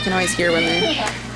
You can always hear when they're